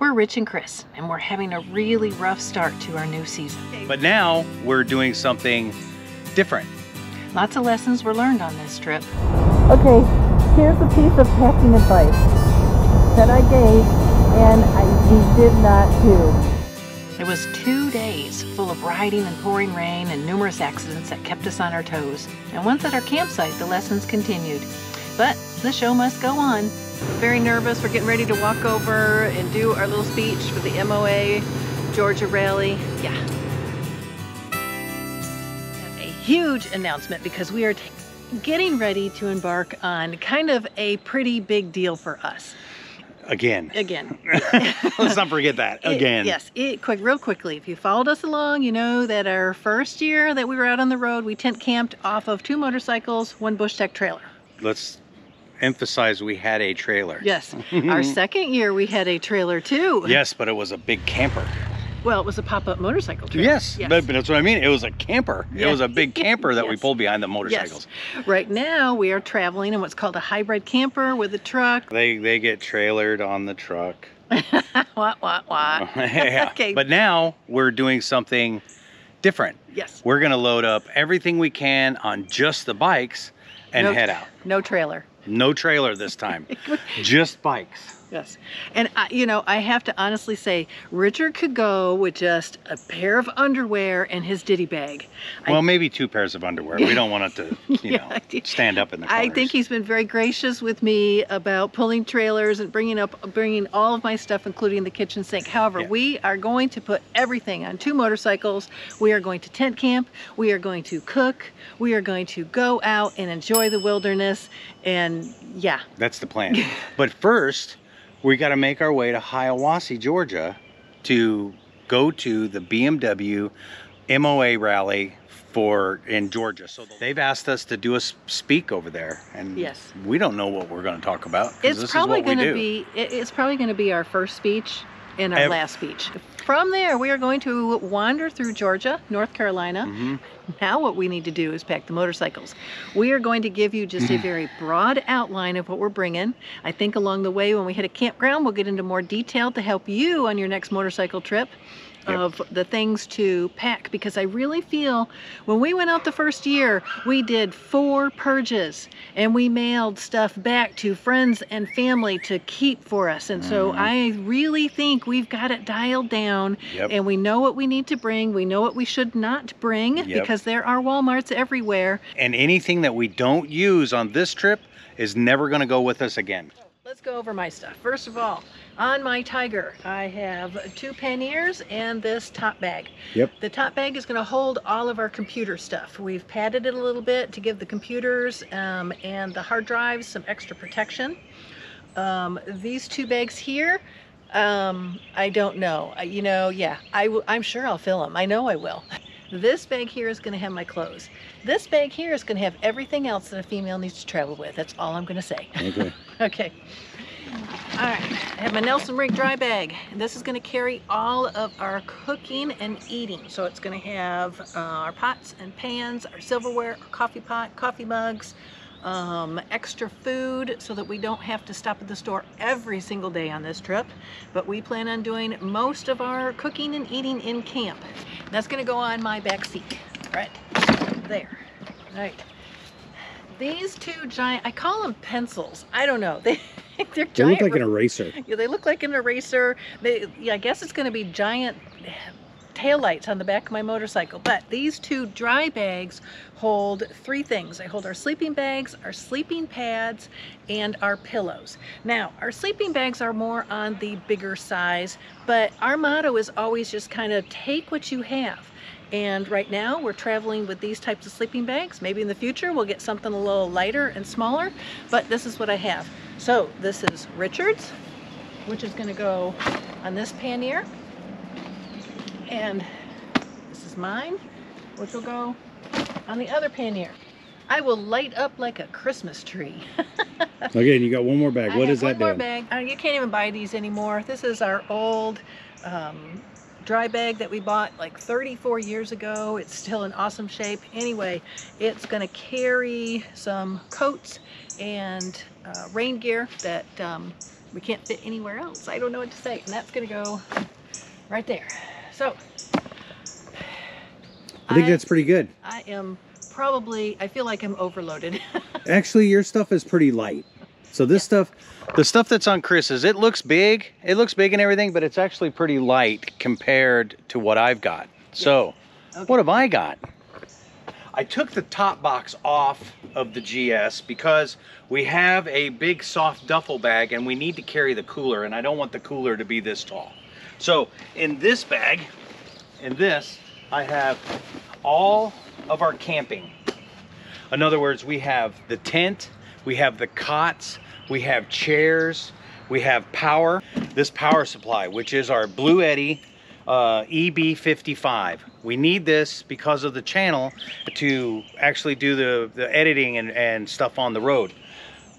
We're Rich and Chris, and we're having a really rough start to our new season. But now we're doing something different. Lots of lessons were learned on this trip. Okay, here's a piece of packing advice that I gave and I we did not do. It was two days full of riding and pouring rain and numerous accidents that kept us on our toes. And once at our campsite, the lessons continued. But the show must go on. Very nervous. We're getting ready to walk over and do our little speech for the MOA Georgia rally. Yeah. A huge announcement because we are getting ready to embark on kind of a pretty big deal for us. Again. Again. Let's not forget that. It- Again. yes, it, quick, real quickly. If you followed us along, you know that our first year that we were out on the road, we tent camped off of two motorcycles, one Bushtec trailer. Let's emphasize we had a trailer. Yes. our second year, we had a trailer too. Yes, but it was a big camper. Well, it was a pop-up motorcycle trailer. Yes, But, but that's what I mean. It was a camper. It was a big camper that we pulled behind the motorcycles. Yes. Right now, we are traveling in what's called a hybrid camper with a truck. They they get trailered on the truck. What, what, what? yeah. Okay. But now we're doing something different. Yes. We're gonna load up everything we can on just the bikes and No- head out. No trailer. No trailer this time. just bikes. Yes. And, I, you know, I have to honestly say, Richard could go with just a pair of underwear and his ditty bag. I- Well, maybe two pairs of underwear. We don't want it to, you Yeah, know, stand up in the corners. I think he's been very gracious with me about pulling trailers and bringing up, bringing all of my stuff, including the kitchen sink. However, Yeah. we are going to put everything on two motorcycles. We are going to tent camp. We are going to cook. We are going to go out and enjoy the wilderness. And yeah, That's the plan. but first, we got to make our way to Hiawassee, Georgia to go to the BMW MOA rally for in Georgia. So they've asked us to do a speak over there and Yes. we don't know what we're going to talk about. it's this probably is what we going to be it's probably going to be our first speech and our last speech. From there, we are going to wander through Georgia, North Carolina. Mhm. Now what we need to do is pack the motorcycles. We are going to give you just a very broad outline of what we're bringing. I think along the way when we hit a campground, we'll get into more detail to help you on your next motorcycle trip Yep. of the things to pack because I really feel when we went out the first year, we did four purges and we mailed stuff back to friends and family to keep for us. And so Mhm. I really think we've got it dialed down Yep. and we know what we need to bring. We know what we should not bring Yep. because there are Walmarts everywhere. And anything that we don't use on this trip is never going to go with us again. Let's go over my stuff. First of all, on my Tiger, I have two panniers and this top bag. Yep. The top bag is going to hold all of our computer stuff. We've padded it a little bit to give the computers um, and the hard drives some extra protection. Um, these two bags here, um, I don't know. I- You know, yeah, i i'm sure I'll fill them. I know I will. This bag here is going to have my clothes. This bag here is going to have everything else that a female needs to travel with. That's all I'm going to say. Okay. Okay. All right, I have my Nelson Rigg dry bag. And this is gonna carry all of our cooking and eating. So it's gonna have uh, our pots and pans, our silverware, our coffee pot, coffee mugs, um, extra food so that we don't have to stop at the store every single day on this trip. But we plan on doing most of our cooking and eating in camp. That's gonna go on my back seat, right there. All right. These two giant, I call them pencils. I don't know. They, they're giant. They look like an eraser. Yeah, they look like an eraser. They, yeah, I guess it's going to be giant taillights on the back of my motorcycle. But these two dry bags hold three things. They hold our sleeping bags, our sleeping pads, and our pillows. Now, our sleeping bags are more on the bigger size, but our motto is always just kind of take what you have. And right now we're traveling with these types of sleeping bags. Maybe in the future we'll get something a little lighter and smaller, but this is what I have. So this is Richard's, which is gonna go on this pannier. And this is mine, which will go on the other pannier. I will light up like a Christmas tree. Okay, and you got one more bag. What is What have is that one more bag. Uh, you can't even buy these anymore. This is our old um, dry bag that we bought like 34 years ago. It's still in awesome shape. Anyway, it's going to carry some coats and uh, rain gear that um, we can't fit anywhere else. I don't know what to say. And that's gonna go right there. So I think that's pretty good. I am probably I feel like I'm overloaded. Actually, your stuff is pretty light. So this stuff, The stuff that's on Chris's, it looks big. It looks big and everything, but it's actually pretty light compared to what I've got. So, Okay. what have I got? I took the top box off of the GS because we have a big soft duffel bag and we need to carry the cooler and I don't want the cooler to be this tall. So in this bag, in this, I have all of our camping. In other words, we have the tent, we have the cots, we have chairs, we have power. This power supply, which is our Bluetti uh, EB55. We need this because of the channel to actually do the, the editing and, and stuff on the road.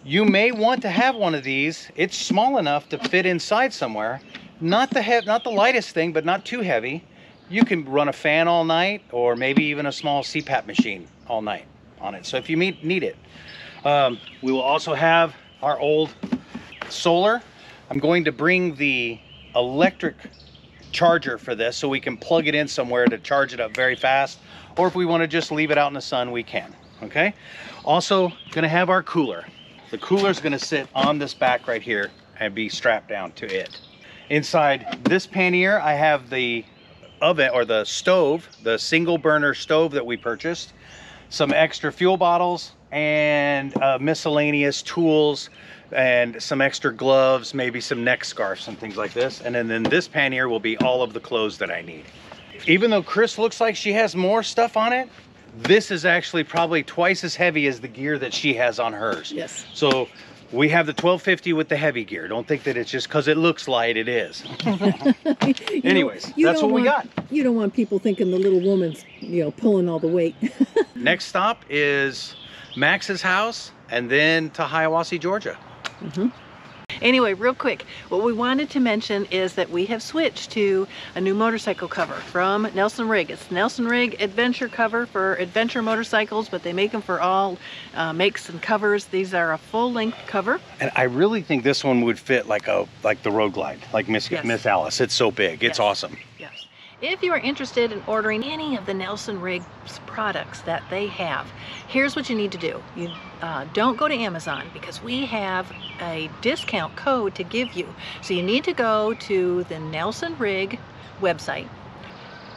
You may want to have one of these. It's small enough to fit inside somewhere. Not the not the lightest thing, but not too heavy. You can run a fan all night, or maybe even a small CPAP machine all night on it. So if you meet, need it, um, we will also have our old solar. I'm going to bring the electric charger for this so we can plug it in somewhere to charge it up very fast. Or if we want to just leave it out in the sun, we can. Okay. Also, gonna have our cooler. The cooler is gonna sit on this back right here and be strapped down to it. Inside this pannier, I have the oven or the stove, the single burner stove that we purchased, some extra fuel bottles, and uh, miscellaneous tools and some extra gloves, maybe some neck scarves and things like this. And then, then this pannier will be all of the clothes that I need. Even though Chris looks like she has more stuff on it, this is actually probably twice as heavy as the gear that she has on hers. yes. So we have the 1250 with the heavy gear. Don't think that it's just because it looks light, it is. Anyways, you that's what we got. You don't want people thinking the little woman's, you know, pulling all the weight. Next stop is Max's house and then to Hiawassee, Georgia. Mm -hmm. Anyway, real quick, what we wanted to mention is that we have switched to a new motorcycle cover from Nelson Rigg. It's Nelson Rigg Adventure cover for adventure motorcycles, but they make them for all uh, makes and covers. These are a full length cover. And I really think this one would fit like a like the Road Glide, like Miss Yes. Miss Alice. It's so big. It's Yes. awesome. If you are interested in ordering any of the Nelson Rigg's products that they have, here's what you need to do. You uh, don't go to Amazon because we have a discount code to give you. So you need to go to the Nelson Rigg website.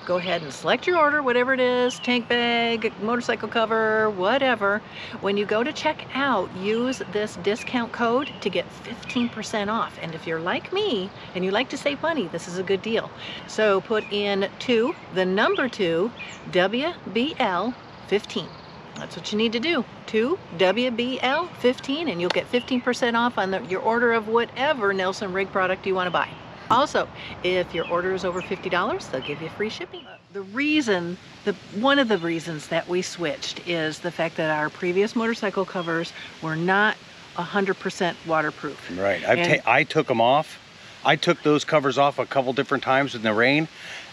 Go ahead and select your order, whatever it is, tank bag, motorcycle cover, whatever. When you go to check out, use this discount code to get 15% off. And if you're like me and you like to save money, this is a good deal. So put in two, the number two, WBL 15. That's what you need to do. Two WBL 15, and you'll get 15% off on the, your order of whatever Nelson Rigg product you want to buy. Also, if your order is over $50, they'll give you free shipping. Uh, the reason, the one of the reasons that we switched is the fact that our previous motorcycle covers were not 100% waterproof. Right. I've ta- I took them off. I took those covers off a couple different times in the rain,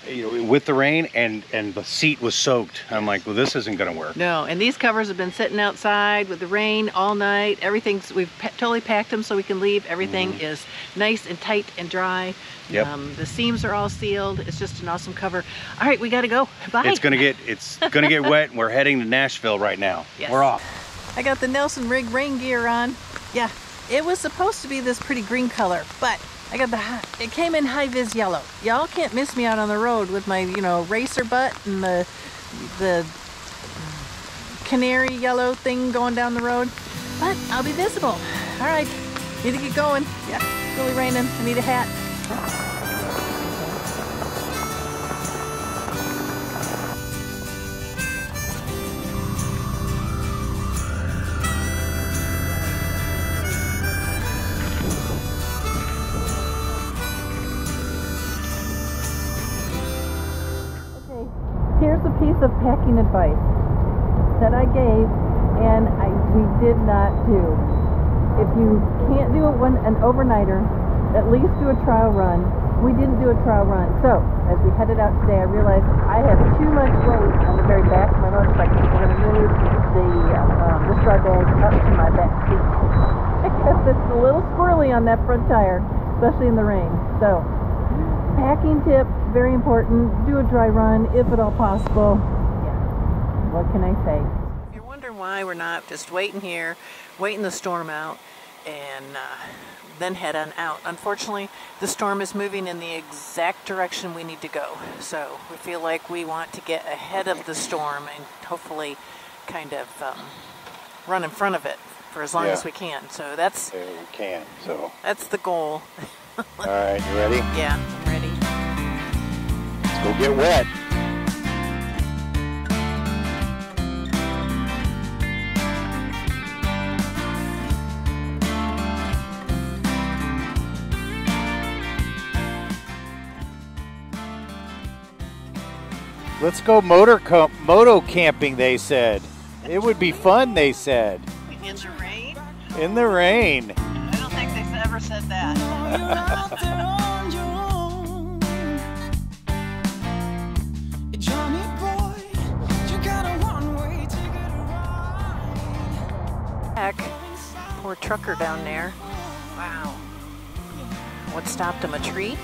you know, with the rain, and and the seat was soaked. I'm like, well, this isn't gonna work. No, and these covers have been sitting outside with the rain all night. Everything's we've pa- totally packed them so we can leave. Everything is nice and tight and dry. Yep. Um, the seams are all sealed. It's just an awesome cover. All right, we got to go. Bye. It's gonna get it's gonna get wet. and We're heading to Nashville right now. Yes. We're off. I got the Nelson Rigg rain gear on. Yeah, it was supposed to be this pretty green color, but I got the it came in high vis yellow. Y'all can't miss me out on the road with my you know racer butt and the the canary yellow thing going down the road. But I'll be visible. All right, need to get going. Yeah, it's really raining. I need a hat. Piece of packing advice that I gave and I we did not do. If you can't do it one an overnighter, at least do a trial run. We didn't do a trial run. So as we headed out today, I realized I have too much weight on the very back of my motorcycle. So we're going to move the um, dry bag up to my back seat. because it's a little squirrely on that front tire, especially in the rain. So, packing tip, very important. Do a dry run if at all possible. Yeah. What can I say? If you're wondering why we're not just waiting here, waiting the storm out, and uh, then head on out. Unfortunately, the storm is moving in the exact direction we need to go. So we feel like we want to get ahead of the storm and hopefully kind of um, run in front of it for as long Yeah. as we can. So that's There we can. So, that's the goal. all right, you ready? Yeah, I'm ready. Let's go get wet. Let's go motor co- moto camping. They said it would be fun. They said In the rain? in the rain. I don't think they've ever said that. trucker down there. Wow. What stopped him? A tree?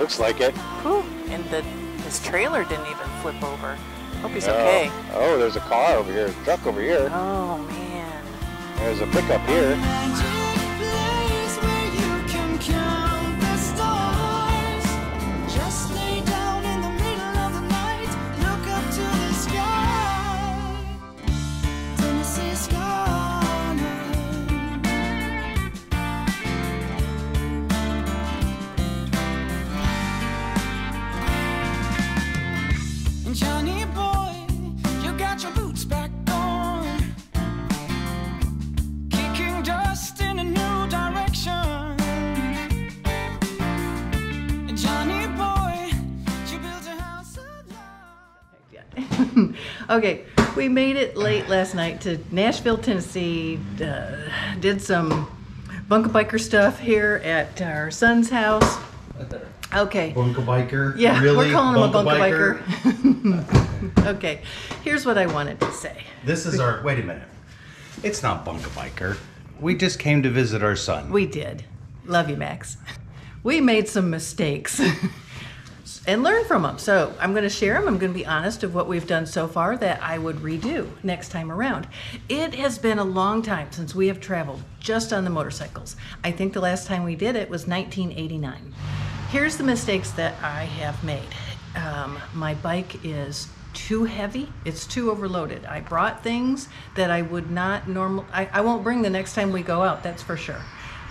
Looks like it. Whew. And the his trailer didn't even flip over. Hope he's okay. Oh, oh, there's a car over here, a truck over here. Oh man. There's a pickup here. Okay, we made it late last night to Nashville, Tennessee. Uh, did some bunker biker stuff here at our son's house. Okay. Bunka biker. Yeah, really? we're calling him a bunker biker. okay, here's what I wanted to say. This is our. Wait a minute. It's not Bunka biker. We just came to visit our son. We did. Love you, Max. We made some mistakes and learn from them. So I'm going to share them. I'm going to be honest of what we've done so far that I would redo next time around. It has been a long time since we have traveled just on the motorcycles. I think the last time we did it was 1989. Here's the mistakes that I have made. Um, my bike is too heavy. It's too overloaded. I brought things that I would not normal. I, I won't bring the next time we go out. That's for sure.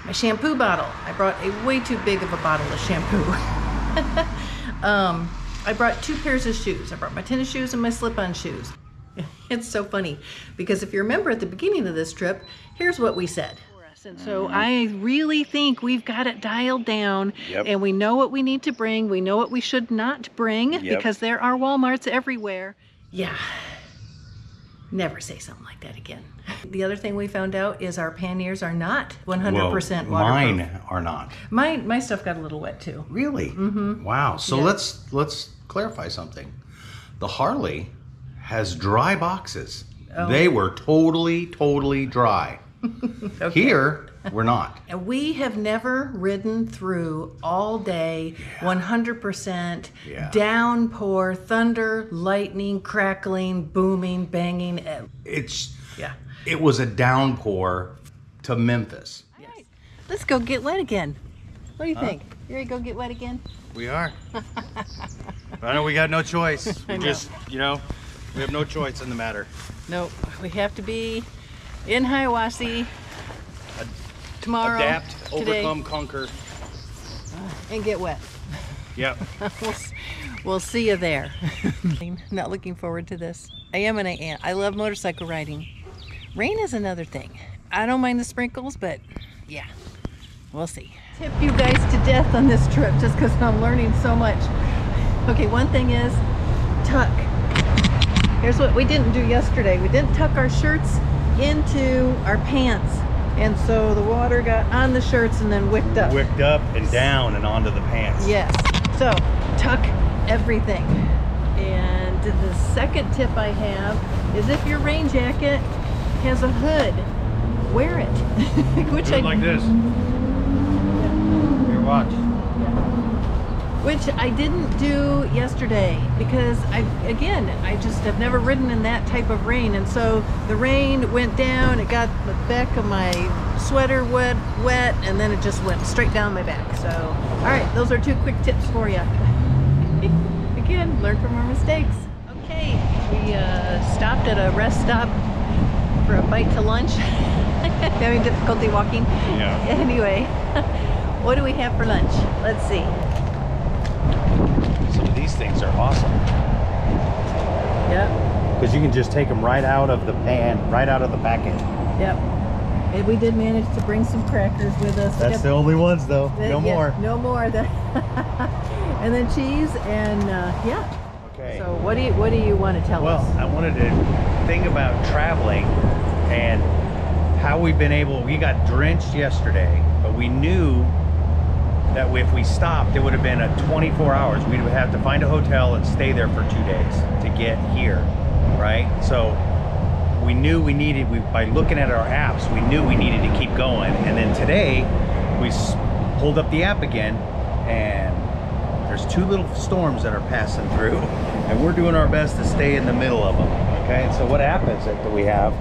My shampoo bottle. I brought a way too big of a bottle of shampoo. um, I brought two pairs of shoes. I brought my tennis shoes and my slip-on shoes. It's so funny because if you remember at the beginning of this trip, here's what we said. And so I really think we've got it dialed down Yep. and we know what we need to bring. We know what we should not bring Yep. because there are Walmarts everywhere. Yeah. Never say something like that again. The other thing we found out is our panniers are not 100% Well, waterproof. mine are not. My, my stuff got a little wet too. Really? Mm-hmm. Wow. So Yeah. let's let's clarify something. The Harley has dry boxes. Oh. They were totally, totally dry. Here, we're not. And we have never ridden through all day, 100% Yeah. downpour, thunder, lightning, crackling, booming, banging. eh, It's Yeah. it was a downpour to Memphis. All right. Let's go get wet again. What do you think? You ready to go get wet again? We are. I know we got no choice. I We just, you know, we have no choice in the matter. Nope. We have to be in Hiawassee tomorrow, Adapt, today, overcome, conquer. Ah, and get wet. Yep. we'll, we'll see you there. Not looking forward to this. I am and I am. I love motorcycle riding. Rain is another thing. I don't mind the sprinkles, but yeah, we'll see. Tip you guys to death on this trip just because I'm learning so much. Okay, one thing is tuck. Here's what we didn't do yesterday. We didn't tuck our shirts into our pants. And so the water got on the shirts and then wicked up. Wicked up and down and onto the pants. Yes. So tuck everything. And the second tip I have is if your rain jacket has a hood, wear it, which I like this. Here, watch. Which I didn't do yesterday because I again I just have never ridden in that type of rain. And so the rain went down it got the back of my sweater wet wet and then it just went straight down my back. So all right those are two quick tips for you again learn from our mistakes. Okay we uh, stopped at a rest stop for a bite to lunch. Having difficulty walking. Yeah. anyway what do we have for lunch? Let's see these things are awesome Yep, because you can just take them right out of the pan, right out of the packet. yep. And we did manage to bring some crackers with us. That's That's the only ones though. that- No yeah, more. No more. That- and then cheese and uh, yeah. Okay. So what do you what do you want to tell Well, us? Well, I wanted to think about traveling and how we've been able. We got drenched yesterday, but we knew that if we stopped, it would have been a 24 hours. We'd have to find a hotel and stay there for two days to get here, right? So we knew we needed. We by looking at our apps, we knew we needed to keep going. And then today, we pulled up the app again, and there's two little storms that are passing through, and we're doing our best to stay in the middle of them. Okay, so what app is it that we have?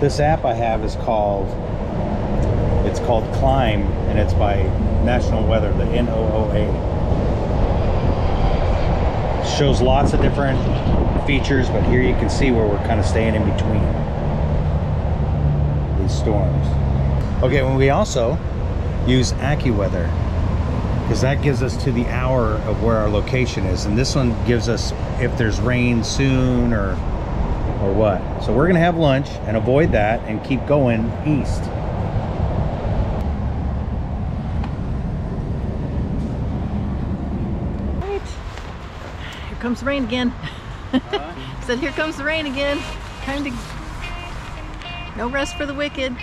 This app I have is called it's called Clime, and it's by National Weather, the NOAA. Shows lots of different features, but here you can see where we're kind of staying in between these storms. Okay, well, we also use AccuWeather because that gives us to the hour of where our location is, and this one gives us if there's rain soon or or what. So we're gonna have lunch and avoid that and keep going east. Right. Here comes the rain again. Said here comes the rain again. Time to no rest for the wicked.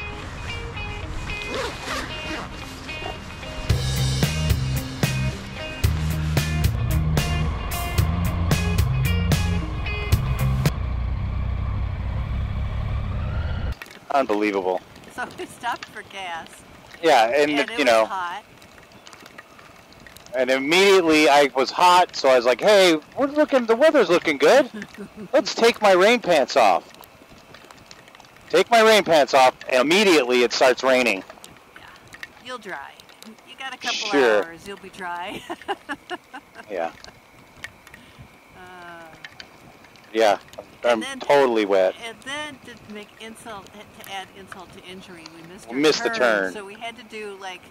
Unbelievable. So we stopped for gas. Yeah, and, and it you was know, hot. And immediately I was hot, so I was like, "Hey, we're looking. The weather's looking good. Let's take my rain pants off." Take my rain pants off, and immediately it starts raining. Yeah, You'll dry. You got a couple Sure. hours. You'll be dry. Yeah, uh, yeah. I'm then- totally wet. and then to make insult to add insult to injury, we missed, We missed the turn. So we had to do like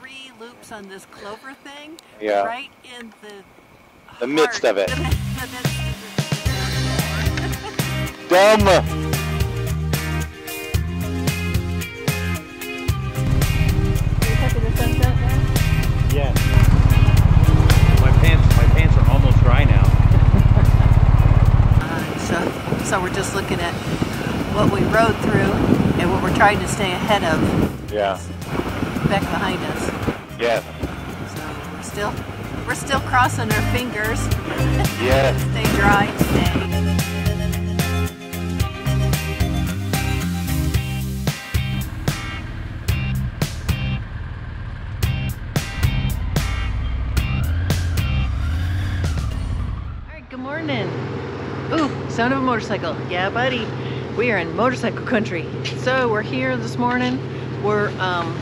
three loops on this clover thing. Yeah. Right in the The midst heart- of it. the mi- the midst of it. Dumb. Are you happy to sunset now? Yes. My pants, my pants are almost dry now. Uh, so, so we're just looking at what we rode through and what we're trying to stay ahead of Yeah. Back behind us. Yeah. So we're still we're still crossing our fingers. Yeah. Stay dry today. All right, good morning. Ooh, sound of a motorcycle. Yeah, buddy. We are in motorcycle country. So we're here this morning. We're um,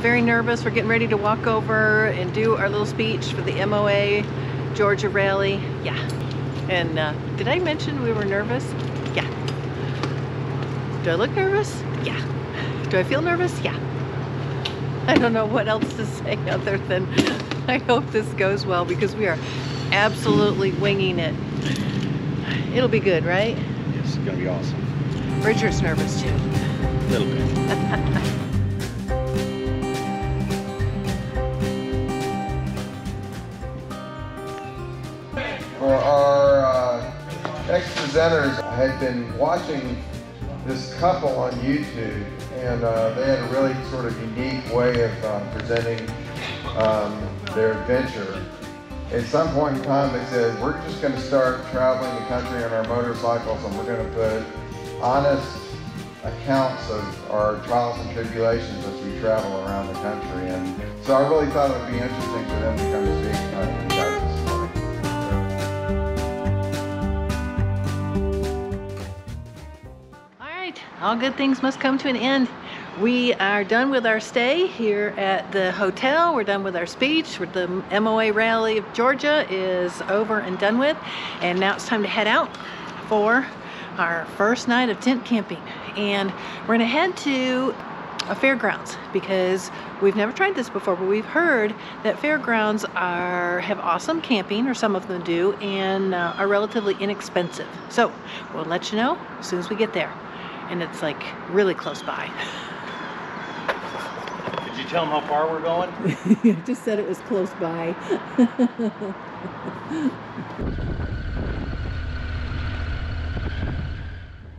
very nervous. We're getting ready to walk over and do our little speech for the MOA Georgia rally. Yeah. And uh, did I mention we were nervous? Yeah. Do I look nervous? Yeah. Do I feel nervous? Yeah. I don't know what else to say other than I hope this goes well because we are absolutely winging it. It'll be good, right? Yes, it's gonna be awesome. Bridger's nervous too. A little bit. ex-presenters, I had been watching this couple on YouTube, and uh, they had a really sort of unique way of uh, presenting um, their adventure. At some point in time, they said, we're just going to start traveling the country on our motorcycles, and we're going to put honest accounts of our trials and tribulations as we travel around the country. And so I really thought it would be interesting for them to come speak uh, all good things must come to an end. We are done with our stay here at the hotel. We're done with our speech. The MOA Rally of Georgia is over and done with. And now it's time to head out for our first night of tent camping. And we're gonna head to a fairgrounds because we've never tried this before, but we've heard that fairgrounds are have awesome camping, or some of them do, and uh, are relatively inexpensive. So we'll let you know as soon as we get there, and it's like really close by. Did you tell them how far we're going? I just said it was close by.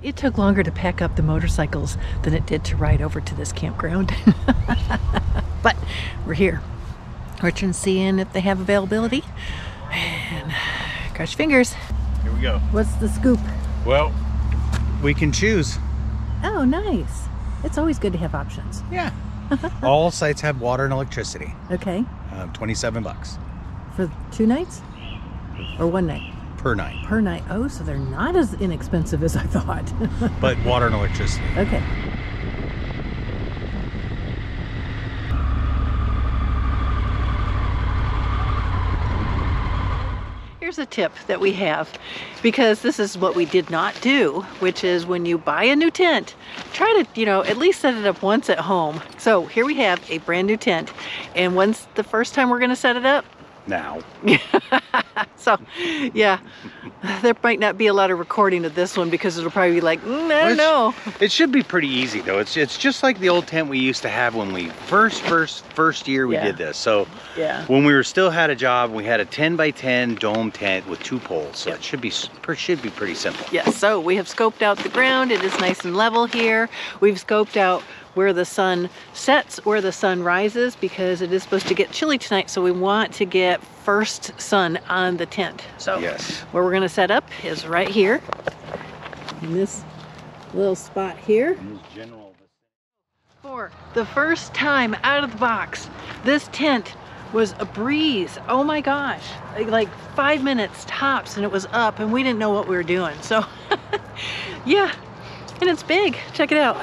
It took longer to pack up the motorcycles than it did to ride over to this campground. but we're here. Richard's seeing if they have availability. And cross your fingers. Here we go. What's the scoop? Well, we can choose. Oh, nice. It's always good to have options. Yeah. All sites have water and electricity. Okay. Um, 27 bucks For two nights? Or one night? per night. Per night. Oh, so they're not as inexpensive as I thought. But water and electricity. okay. A tip that we have because this is what we did not do, which is when you buy a new tent, try to, you know, at least set it up once at home. So here we have a brand new tent. And when's the first time we're going to set it up? Now. So, yeah, there might not be a lot of recording of this one because it'll probably be like, mm, I don't know. It should be pretty easy though. It's it's just like the old tent we used to have when we first first first year we Yeah. did this. So Yeah. when we were still had a job, we had a 10 by 10 dome tent with two poles. So Yep. it should be should be pretty simple. Yes, so we have scoped out the ground. It is nice and level here. We've scoped out where the sun sets, where the sun rises, because it is supposed to get chilly tonight. So we want to get first sun on the tent. So Yes. where we're gonna set up is right here. In this little spot here. For the first time out of the box, this tent was a breeze. Oh my gosh, like, like five minutes tops and it was up and we didn't know what we were doing. So yeah, and it's big, check it out.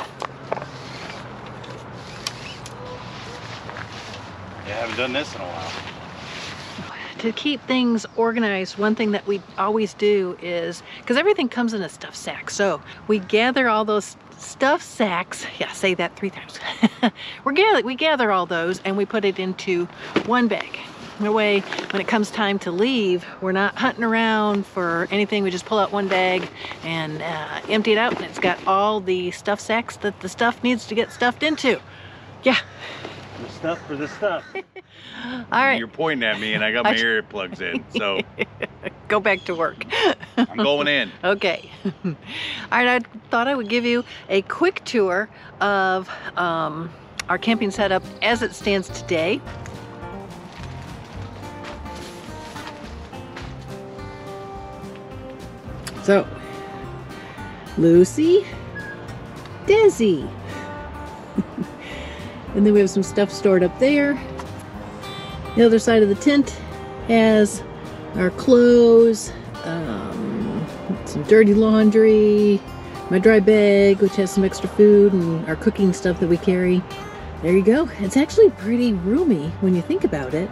Yeah, I haven't done this in a while. to keep things organized, one thing that we always do is because everything comes in a stuff sack. So we gather all those stuff sacks. Yeah, say that three times. We're gather we gather all those and we put it into one bag. That way, when it comes time to leave, we're not hunting around for anything. We just pull out one bag and uh, empty it out, and it's got all the stuff sacks that the stuff needs to get stuffed into. Yeah. The stuff for the stuff. All right. You're pointing at me and I got my earplugs in. So Go back to work. I'm going in. Okay. All right, I thought I would give you a quick tour of um, our camping setup as it stands today. So, Lucy, Desi. And then we have some stuff stored up there. The other side of the tent has our clothes, um, some dirty laundry, my dry bag, which has some extra food, and our cooking stuff that we carry. There you go. It's actually pretty roomy when you think about it.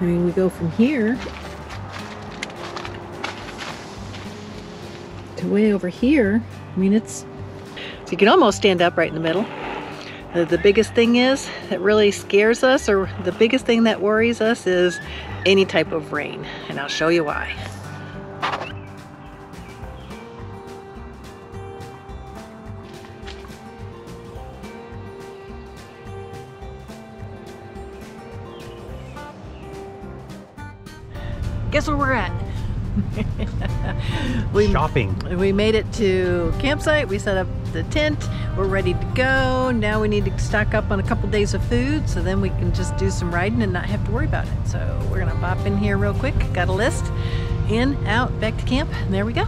I mean, we go from here to way over here. I mean, it's So you can almost stand up right in the middle. The, biggest thing is that really scares us, or the biggest thing that worries us, is any type of rain. And I'll show you why. Guess where we're at? we Shopping. we made it to campsite. We set up the tent. We're ready to go. Now we need to stock up on a couple days of food so then we can just do some riding and not have to worry about it. So we're gonna pop in here real quick. Got a list. In, out, back to camp. And there we go.